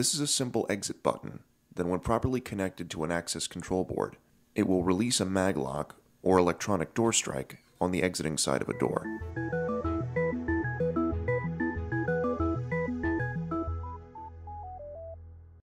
This is a simple exit button Then, when properly connected to an access control board, it will release a maglock or electronic door strike on the exiting side of a door.